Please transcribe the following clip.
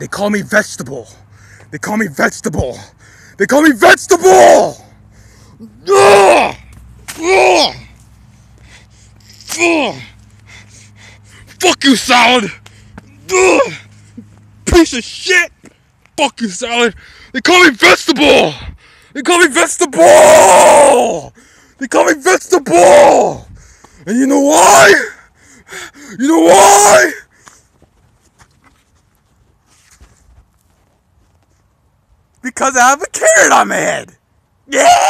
They call me vegetable. They call me vegetable. They call me vegetable. Ugh! Ugh! Ugh! Fuck you, salad. Ugh! Piece of shit. Fuck you, salad. They call me vegetable. They call me vegetable. They call me vegetable. And you know why? You know why? Because I have a carrot on my head. Yeah!